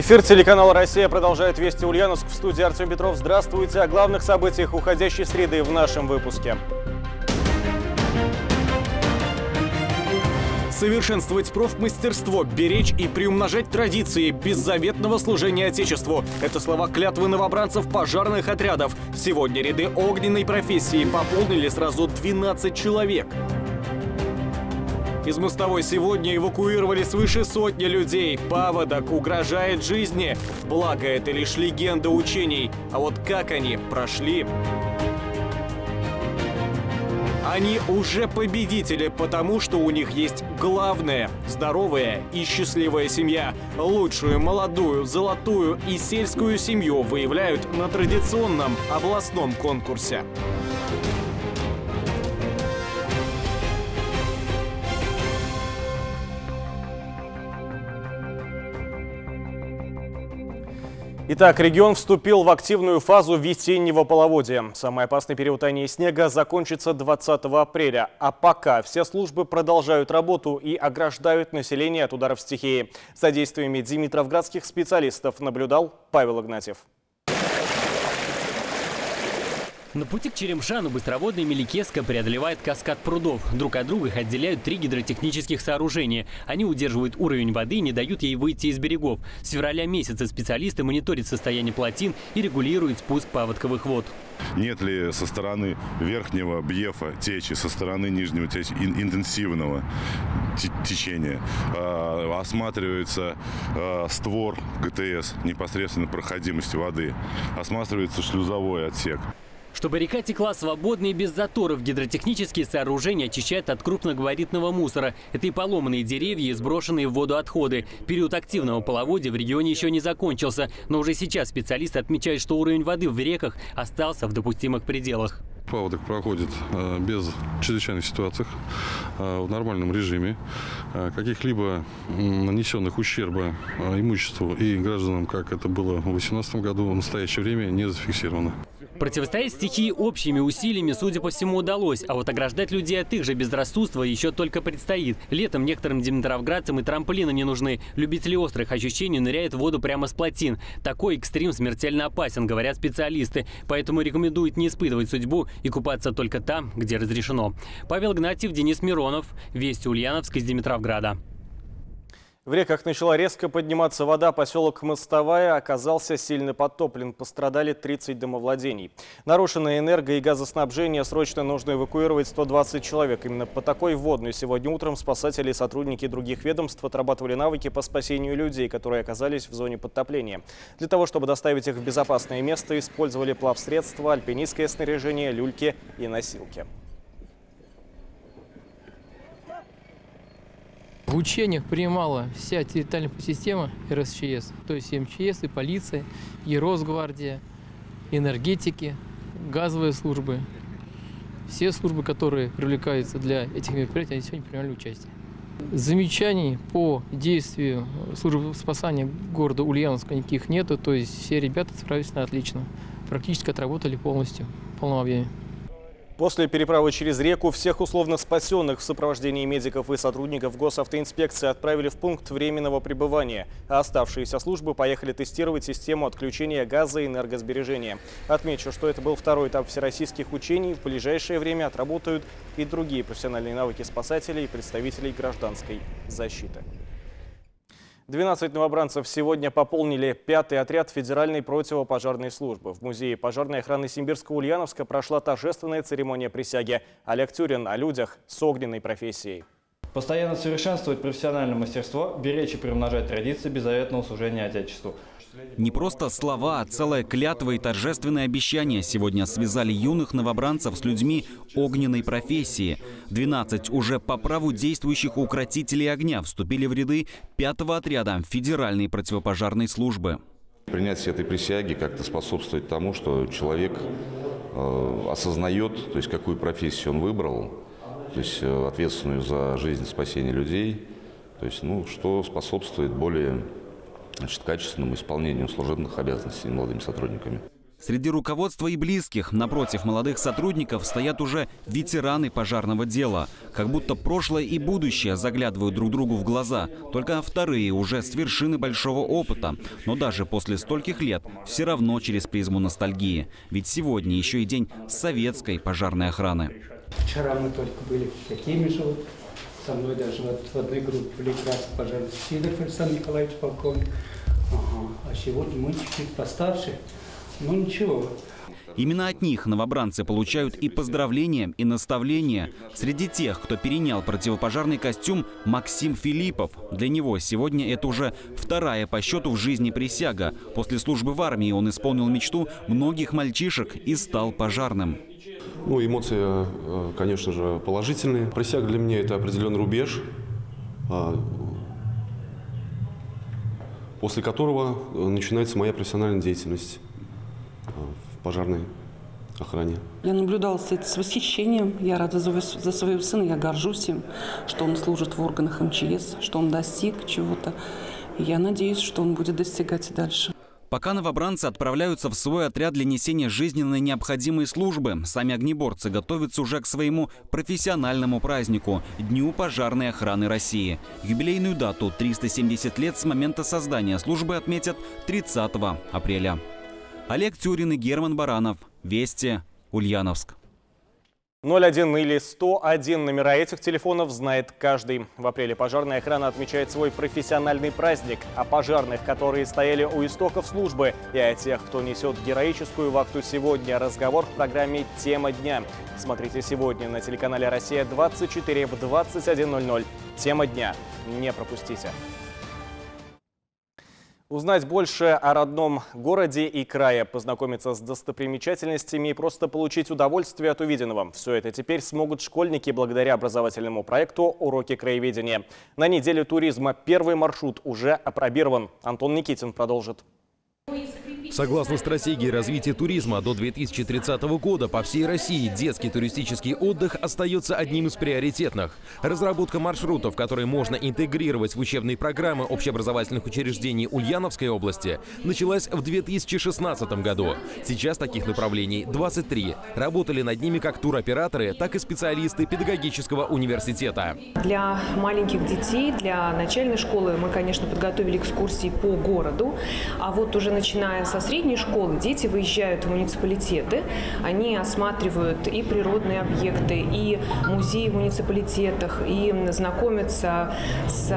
Эфир телеканала «Россия» продолжает «Вести Ульяновск» в студии Артем Петров. Здравствуйте. О главных событиях уходящей среды в нашем выпуске. Совершенствовать профмастерство, беречь и приумножать традиции беззаветного служения Отечеству. Это слова клятвы новобранцев пожарных отрядов. Сегодня ряды огненной профессии пополнили сразу 12 человек. Из мостовой сегодня эвакуировали свыше сотни людей. Паводок угрожает жизни. Благо, это лишь легенда учений. А вот как они прошли? Они уже победители, потому что у них есть главное – здоровая и счастливая семья. Лучшую молодую, золотую и сельскую семью выявляют на традиционном областном конкурсе. Итак, регион вступил в активную фазу весеннего половодья. Самый опасный период таяния снега закончится 20 апреля. А пока все службы продолжают работу и ограждают население от ударов стихии. За действиями димитровградских специалистов наблюдал Павел Игнатьев. На пути к Черемшану быстроводный Меликеска преодолевает каскад прудов. Друг от друга их отделяют три гидротехнических сооружения. Они удерживают уровень воды и не дают ей выйти из берегов. С февраля месяца специалисты мониторят состояние плотин и регулируют спуск паводковых вод. Нет ли со стороны верхнего бьефа течи, со стороны нижнего течи интенсивного течения. А, осматривается а, створ ГТС непосредственно проходимости воды. Осматривается шлюзовой отсек. Чтобы река текла свободно и без заторов, гидротехнические сооружения очищают от крупногабаритного мусора. Это и поломанные деревья, и сброшенные в воду отходы. Период активного половодья в регионе еще не закончился, но уже сейчас специалисты отмечают, что уровень воды в реках остался в допустимых пределах. Паводок проходит э, без чрезвычайных ситуаций, э, в нормальном режиме. Э, каких-либо нанесенных ущерба имуществу и гражданам, как это было в 2018 году, в настоящее время не зафиксировано. Противостоять стихии общими усилиями, судя по всему, удалось, а вот ограждать людей от их же безрассудства еще только предстоит. Летом некоторым димитровградцам и трамплины не нужны. Любители острых ощущений ныряют в воду прямо с плотин. Такой экстрим смертельно опасен, говорят специалисты, поэтому рекомендуют не испытывать судьбу и купаться только там, где разрешено. Павел Гнатьев, Денис Миронов, Вести Ульяновск из Димитровграда. В реках начала резко подниматься вода. Поселок Мостовая оказался сильно подтоплен. Пострадали 30 домовладений. Нарушенное энерго- и газоснабжение. Срочно нужно эвакуировать 120 человек. Именно по такой водной сегодня утром спасатели и сотрудники других ведомств отрабатывали навыки по спасению людей, которые оказались в зоне подтопления. Для того, чтобы доставить их в безопасное место, использовали плавсредства, альпинистское снаряжение, люльки и носилки. В учениях принимала вся территориальная система РСЧС, то есть и МЧС, и полиция, и Росгвардия, энергетики, газовые службы. Все службы, которые привлекаются для этих мероприятий, они сегодня принимали участие. Замечаний по действию службы спасания города Ульяновска никаких нету, то есть все ребята справились на отлично. Практически отработали полностью, в полном объеме. После переправы через реку всех условно спасенных в сопровождении медиков и сотрудников госавтоинспекции отправили в пункт временного пребывания, а оставшиеся службы поехали тестировать систему отключения газа и энергосбережения. Отмечу, что это был второй этап всероссийских учений. В ближайшее время отработают и другие профессиональные навыки спасателей и представителей гражданской защиты. 12 новобранцев сегодня пополнили пятый отряд Федеральной противопожарной службы. В Музее пожарной охраны Симбирского-Ульяновска прошла торжественная церемония присяги. Олег Тюрин о людях с огненной профессией. Постоянно совершенствовать профессиональное мастерство, беречь и приумножать традиции беззаветного служения Отечеству – не просто слова, а целая клятва и торжественное обещание сегодня связали юных новобранцев с людьми огненной профессии. 12 уже по праву действующих укротителей огня вступили в ряды пятого отряда Федеральной противопожарной службы. Принятие этой присяги как-то способствует тому, что человек э, осознает, то есть какую профессию он выбрал, то есть э, ответственную за жизнь, спасение людей, то есть, ну, что способствует более значит, качественному исполнению служебных обязанностей молодыми сотрудниками. Среди руководства и близких, напротив молодых сотрудников, стоят уже ветераны пожарного дела. Как будто прошлое и будущее заглядывают друг другу в глаза. Только вторые уже с вершины большого опыта. Но даже после стольких лет все равно через призму ностальгии. Ведь сегодня еще и день советской пожарной охраны. Вчера мы только были такими же вот. Со мной даже вот в одной группе были как пожарный Сидоров Александр Николаевич полковник. Ага. А сегодня мы чуть-чуть постарше. Ну ничего. Именно от них новобранцы получают и поздравления, и наставления. Среди тех, кто перенял противопожарный костюм, Максим Филиппов. Для него сегодня это уже вторая по счету в жизни присяга. После службы в армии он исполнил мечту многих мальчишек и стал пожарным. Ну, эмоции, э, конечно же, положительные. Присяга для меня – это определенный рубеж, а, после которого начинается моя профессиональная деятельность в пожарной охране. Я наблюдала с восхищением. Я рада за, за своего сына, я горжусь им, что он служит в органах МЧС, что он достиг чего-то. Я надеюсь, что он будет достигать и дальше. Пока новобранцы отправляются в свой отряд для несения жизненно необходимой службы, сами огнеборцы готовятся уже к своему профессиональному празднику – Дню пожарной охраны России. Юбилейную дату – 370 лет с момента создания службы отметят 30 апреля. Олег Тюрин и Герман Баранов. Вести. Ульяновск. 01 или 101 номера этих телефонов знает каждый. В апреле пожарная охрана отмечает свой профессиональный праздник. О пожарных, которые стояли у истоков службы, и о тех, кто несет героическую вахту сегодня. Разговор в программе «Тема дня». Смотрите сегодня на телеканале «Россия-24» в 21.00. «Тема дня». Не пропустите. Узнать больше о родном городе и крае, познакомиться с достопримечательностями и просто получить удовольствие от увиденного. Все это теперь смогут школьники благодаря образовательному проекту «Уроки краеведения». На неделе туризма первый маршрут уже опробирован. Антон Никитин продолжит. Согласно стратегии развития туризма до 2030 года по всей России детский туристический отдых остается одним из приоритетных. Разработка маршрутов, которые можно интегрировать в учебные программы общеобразовательных учреждений Ульяновской области, началась в 2016 году. Сейчас таких направлений 23. Работали над ними как туроператоры, так и специалисты педагогического университета. Для маленьких детей, для начальной школы мы, конечно, подготовили экскурсии по городу, а вот уже начиная со средней школы дети выезжают в муниципалитеты, они осматривают и природные объекты, и музеи в муниципалитетах, и знакомятся с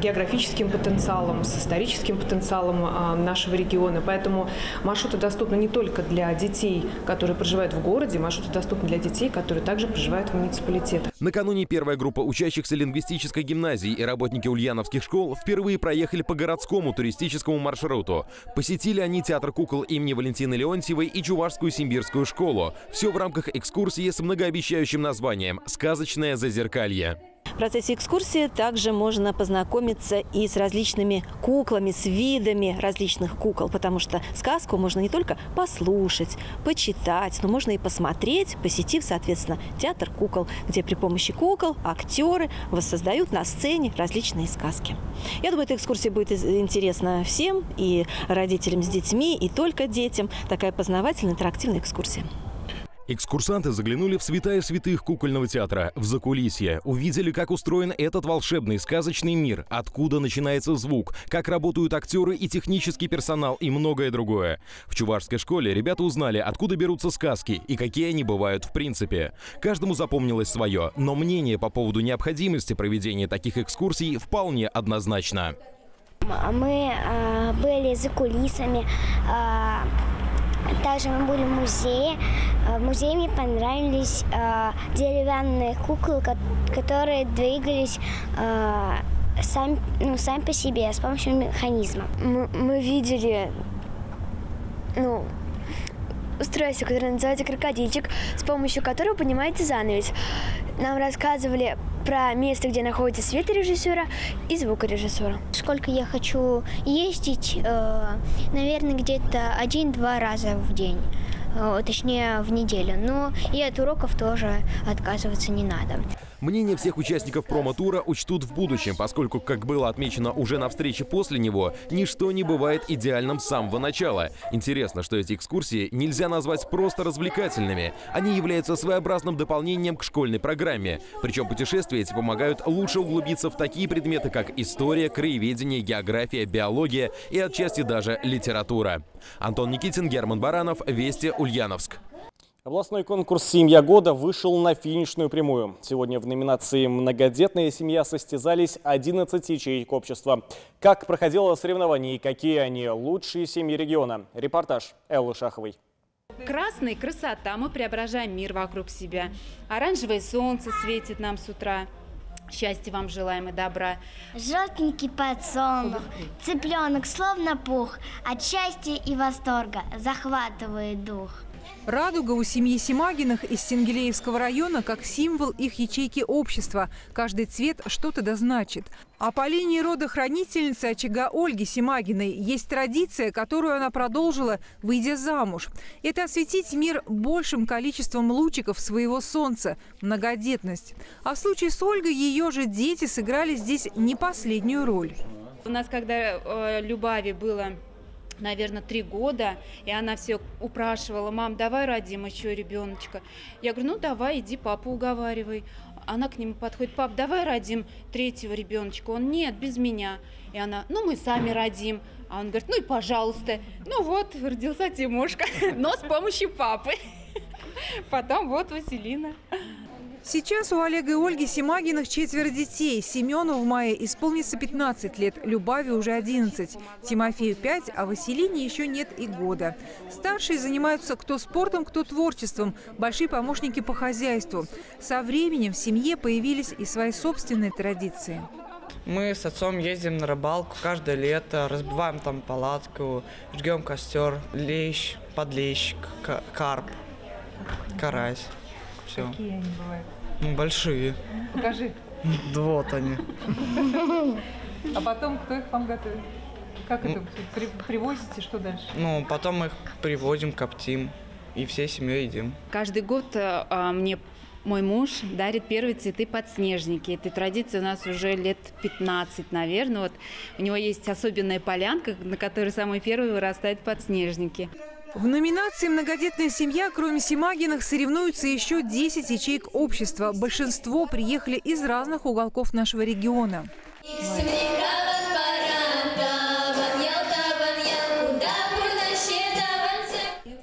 географическим потенциалом, с историческим потенциалом а, нашего региона. Поэтому маршруты доступны не только для детей, которые проживают в городе, маршруты доступны для детей, которые также проживают в муниципалитетах. Накануне первая группа учащихся лингвистической гимназии и работники ульяновских школ впервые проехали по городскому туристическому маршруту. Посетили они театр театр кукол имени Валентины Леонтьевой и Чувашскую симбирскую школу. Все в рамках экскурсии с многообещающим названием «Сказочное зазеркалье». В процессе экскурсии также можно познакомиться и с различными куклами, с видами различных кукол, потому что сказку можно не только послушать, почитать, но можно и посмотреть, посетив, соответственно, театр кукол, где при помощи кукол актеры воссоздают на сцене различные сказки. Я думаю, эта экскурсия будет интересна всем, и родителям с детьми, и только детям. Такая познавательная, интерактивная экскурсия. Экскурсанты заглянули в святая святых кукольного театра, в закулисье. Увидели, как устроен этот волшебный сказочный мир, откуда начинается звук, как работают актеры и технический персонал и многое другое. В чувашской школе ребята узнали, откуда берутся сказки и какие они бывают в принципе. Каждому запомнилось свое, но мнение по поводу необходимости проведения таких экскурсий вполне однозначно. Мы э, были за кулисами, э, также мы были в музее. Э, в музее мне понравились э, деревянные куклы, которые двигались э, сами, ну, сами по себе, с помощью механизма. Мы, мы видели ну, устройство, которое называется крокодильчик, с помощью которого поднимается занавес. Нам рассказывали про место, где находится светорежиссера и звукорежиссера. Сколько я хочу ездить, э, наверное, где-то один-два раза в день. э, точнее в неделю. Но и от уроков тоже отказываться не надо. Мнение всех участников промо-тура учтут в будущем, поскольку, как было отмечено уже на встрече после него, ничто не бывает идеальным с самого начала. Интересно, что эти экскурсии нельзя назвать просто развлекательными. Они являются своеобразным дополнением к школьной программе. Причем путешествия эти помогают лучше углубиться в такие предметы, как история, краеведение, география, биология и отчасти даже литература. Антон Никитин, Герман Баранов, Вести, Ульяновск. Областной конкурс «Семья года» вышел на финишную прямую. Сегодня в номинации «Многодетная семья» состязались 11 ячеек общества. Как проходило соревнование и какие они лучшие семьи региона? Репортаж Эллы Шаховой. Красный – красота, мы преображаем мир вокруг себя. Оранжевое солнце светит нам с утра. Счастья вам желаем и добра. Желтенький подсолнух, цыпленок словно пух, от счастья и восторга захватывает дух. Радуга у семьи Симагиных из Сингелеевского района как символ их ячейки общества. Каждый цвет что-то да значит. А по линии рода хранительницы очага Ольги Симагиной есть традиция, которую она продолжила, выйдя замуж. Это осветить мир большим количеством лучиков своего солнца – многодетность. А в случае с Ольгой ее же дети сыграли здесь не последнюю роль. У нас, когда э, Любави было наверное, три года, и она все упрашивала, мам, давай родим еще ребеночка. Я говорю, ну давай, иди папу уговаривай. Она к нему подходит, пап, давай родим третьего ребеночка. Он, нет, без меня. И она, ну мы сами родим. А он говорит, ну и пожалуйста. Ну вот, родился Тимошка, но с помощью папы. Потом вот Василина. Сейчас у Олега и Ольги Симагиных четверо детей. Семену в мае исполнится 15 лет, Любави уже 11, Тимофею 5, а Василине еще нет и года. Старшие занимаются кто спортом, кто творчеством, большие помощники по хозяйству. Со временем в семье появились и свои собственные традиции. Мы с отцом ездим на рыбалку каждое лето, разбиваем там палатку, жгем костер, лещ, подлещик, карп, карась. Все. Какие они бывают? Ну, большие. Покажи. Да вот они. А потом кто их вам готовит? Как это? При, привозите, что дальше? Ну, потом мы их привозим, коптим и всей семьей едим. Каждый год а, мне мой муж дарит первые цветы подснежники. Этой традиции у нас уже лет 15, наверное. Вот у него есть особенная полянка, на которой самые первые вырастают подснежники. В номинации «Многодетная семья» кроме Симагиных соревнуются еще 10 ячеек общества. Большинство приехали из разных уголков нашего региона.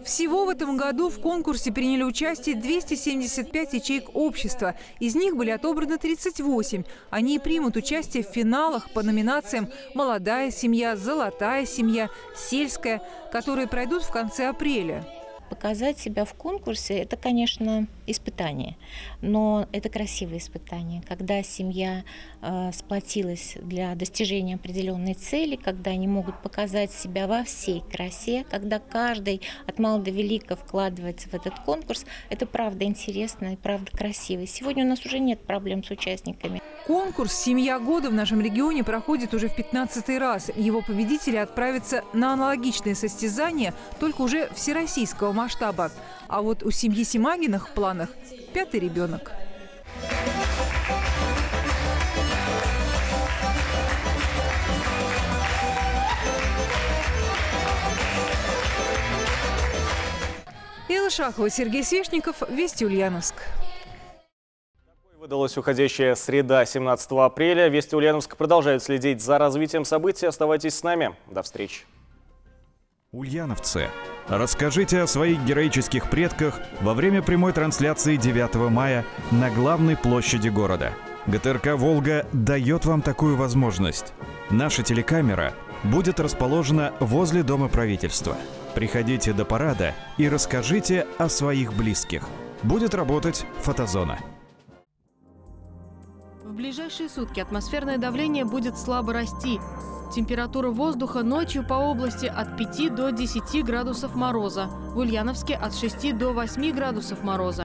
Всего в этом году в конкурсе приняли участие 275 ячеек общества. Из них были отобраны 38. Они примут участие в финалах по номинациям «Молодая семья», «Золотая семья», «Сельская», которые пройдут в конце апреля. Показать себя в конкурсе – это, конечно, испытание, но это красивое испытание, когда семья э, сплотилась для достижения определенной цели, когда они могут показать себя во всей красе, когда каждый от мала до велика вкладывается в этот конкурс, это правда интересно и правда красиво. Сегодня у нас уже нет проблем с участниками. Конкурс «Семья года» в нашем регионе проходит уже в 15 раз. Его победители отправятся на аналогичные состязания, только уже всероссийского масштаба. А вот у семьи Симагиных в планах пятый ребенок. Элла Шахова, Сергей Свешников, Вести Ульяновск. Выдалась уходящая среда 17 апреля. Вести Ульяновск продолжают следить за развитием событий. Оставайтесь с нами. До встречи. Ульяновцы, расскажите о своих героических предках во время прямой трансляции 9 мая на главной площади города. ГТРК «Волга» дает вам такую возможность. Наша телекамера будет расположена возле Дома правительства. Приходите до парада и расскажите о своих близких. Будет работать фотозона. В ближайшие сутки атмосферное давление будет слабо расти. Температура воздуха ночью по области от 5 до 10 градусов мороза. В Ульяновске от 6 до 8 градусов мороза.